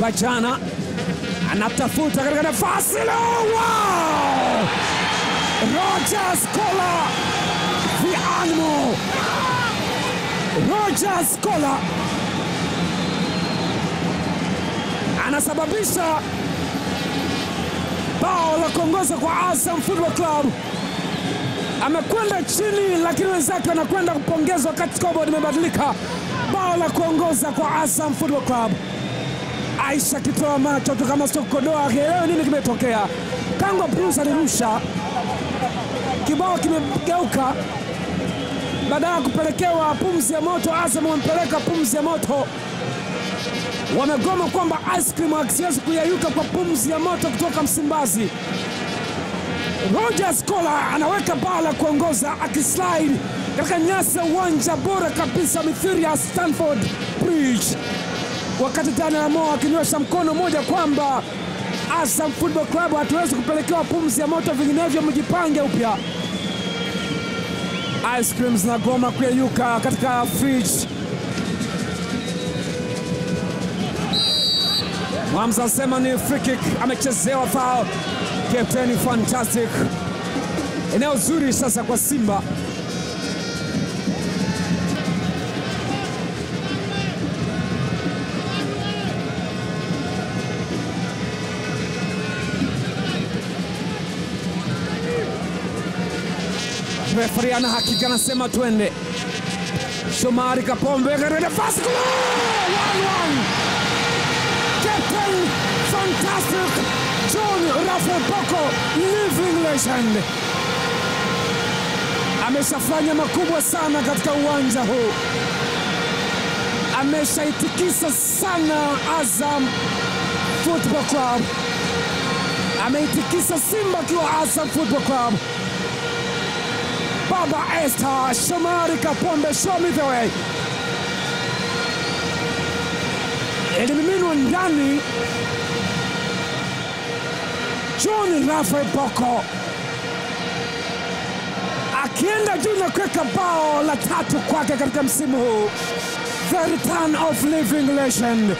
Bajana anatafuta katika nafasi. Wow! Rogers Kola animal. Rogers Kola anasababisha bao la kuongoza kwa Azam Football Club. Amekwenda chini, lakini wenzake wanakwenda kupongezwa wakati scoreboard imebadilika. Bao la kuongoza kwa Azam Football Club. Aisha kitoa macho tu kama sokodoa, akielewe nini kimetokea. Kangwa Prince alirusha, kibao kimegeuka, badala ya kupelekewa pumzi ya moto, Azam wamepeleka pumzi ya moto. Wamegoma kwamba ice cream hakiwezi kuyayuka kwa pumzi ya moto kutoka Msimbazi. Roger Scola anaweka bao la kuongoza akislide katika nyasi ya uwanja bora kabisa mithiri ya Stanford Bridge, wakati Daniel Mo akinyosha mkono moja kwamba Azam Football Club hatuwezi kupelekewa pumzi ya moto, vinginevyo mjipange upya. Ice cream zinagoma kuyeyuka katika fridge. Mwamza anasema ni free kick, amechezewa foul. Captain fantastic, eneo zuri sasa kwa Simba. Refari ana hakika, anasema twende. Shomari Kapombe katika nafasi. Kule, 1-1. Captain fantastic. John Rafael poko living legend, ameshafanya makubwa sana katika uwanja huu, ameshaitikisa sana Azam Football Club, ameitikisa Simba akiwa Azam Football Club. Baba Esther Shomari Kapombe, show me the way, ilimiminwa ndani John Rafael Boko. Akienda juu na kuweka bao la tatu kwake katika msimu huu. The return of living legend